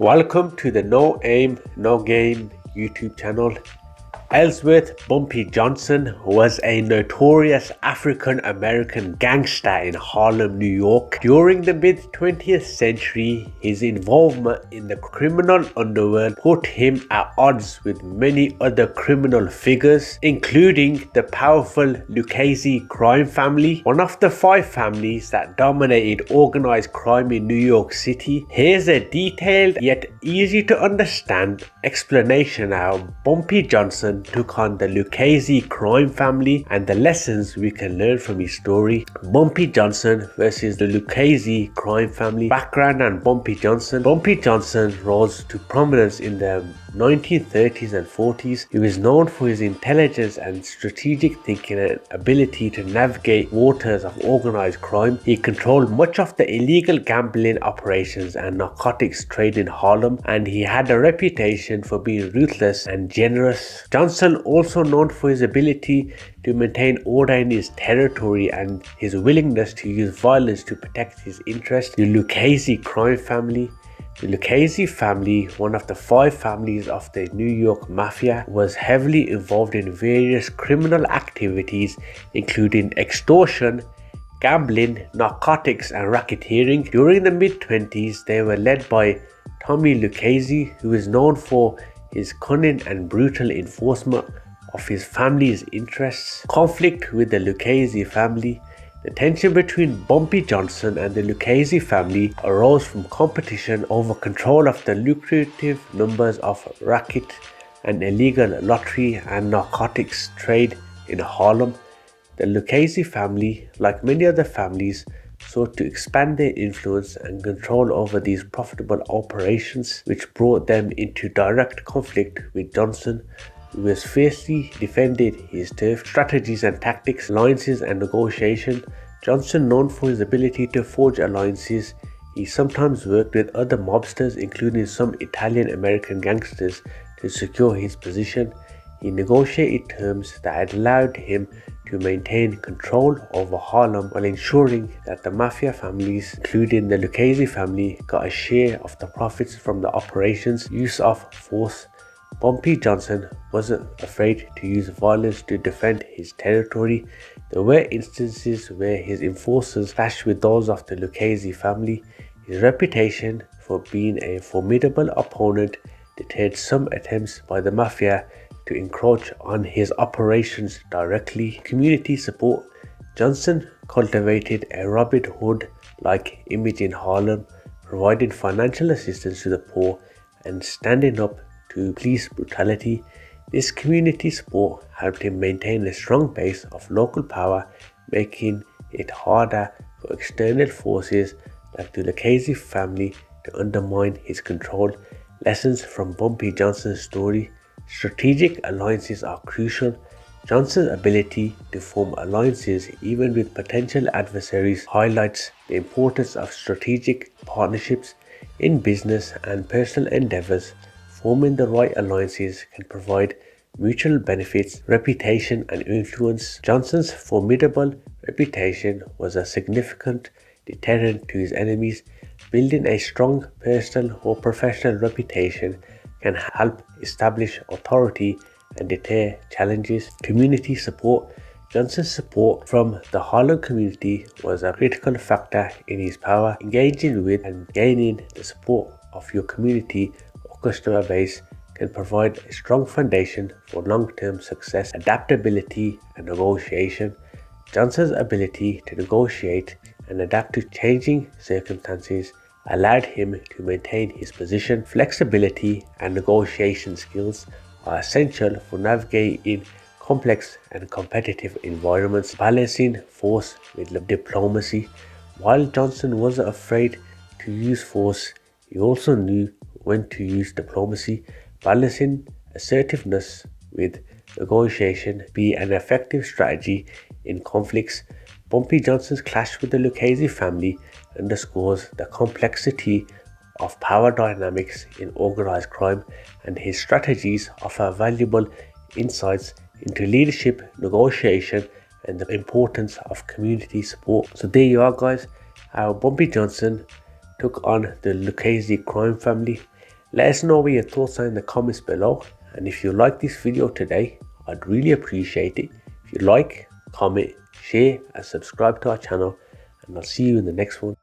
Welcome to the No Aim, No Gain YouTube channel. Ellsworth Bumpy Johnson was a notorious African American gangster in Harlem, New York. During the mid 20th century, his involvement in the criminal underworld put him at odds with many other criminal figures, including the powerful Lucchese crime family, one of the five families that dominated organized crime in New York City. Here's a detailed yet easy to understand explanation how Bumpy Johnson took on the Lucchese crime family and the lessons we can learn from his story. Bumpy Johnson versus the Lucchese crime family. Background and Bumpy Johnson. Bumpy Johnson rose to prominence in the 1930s and 40s. He was known for his intelligence and strategic thinking and ability to navigate waters of organized crime. He controlled much of the illegal gambling operations and narcotics trade in Harlem and he had a reputation for being ruthless and generous. Johnson also known for his ability to maintain order in his territory and his willingness to use violence to protect his interests. The Lucchese crime family the Lucchese family, one of the five families of the New York Mafia, was heavily involved in various criminal activities including extortion, gambling, narcotics and racketeering. During the mid-20s, they were led by Tommy Lucchese, who is known for his cunning and brutal enforcement of his family's interests. Conflict with the Lucchese family the tension between Bumpy Johnson and the Lucchese family arose from competition over control of the lucrative numbers of racket and illegal lottery and narcotics trade in Harlem. The Lucchese family, like many other families, sought to expand their influence and control over these profitable operations, which brought them into direct conflict with Johnson who has fiercely defended his turf, strategies and tactics, alliances and negotiation. Johnson, known for his ability to forge alliances, he sometimes worked with other mobsters, including some Italian American gangsters, to secure his position. He negotiated terms that allowed him to maintain control over Harlem while ensuring that the mafia families, including the Lucchese family, got a share of the profits from the operation's use of force Bumpy Johnson wasn't afraid to use violence to defend his territory. There were instances where his enforcers clashed with those of the Lucchese family. His reputation for being a formidable opponent deterred some attempts by the mafia to encroach on his operations directly. Community support Johnson cultivated a Robin Hood like image in Harlem, providing financial assistance to the poor and standing up to police brutality, this community support helped him maintain a strong base of local power, making it harder for external forces like the Lucchese family to undermine his control. Lessons from Bumpy Johnson's story Strategic alliances are crucial. Johnson's ability to form alliances even with potential adversaries highlights the importance of strategic partnerships in business and personal endeavors forming the right alliances can provide mutual benefits, reputation, and influence. Johnson's formidable reputation was a significant deterrent to his enemies. Building a strong personal or professional reputation can help establish authority and deter challenges. Community support Johnson's support from the Harlem community was a critical factor in his power. Engaging with and gaining the support of your community or customer base can provide a strong foundation for long-term success, adaptability and negotiation. Johnson's ability to negotiate and adapt to changing circumstances allowed him to maintain his position. Flexibility and negotiation skills are essential for navigating complex and competitive environments, balancing force with diplomacy. While Johnson wasn't afraid to use force, he also knew when to use diplomacy, balancing assertiveness with negotiation be an effective strategy in conflicts. Bumpy Johnson's clash with the Lucchese family underscores the complexity of power dynamics in organized crime and his strategies offer valuable insights into leadership, negotiation, and the importance of community support. So there you are guys, how Bumpy Johnson took on the Lucchese crime family Let us know what your thoughts are in the comments below. And if you like this video today, I'd really appreciate it. If you like, comment, share and subscribe to our channel. And I'll see you in the next one.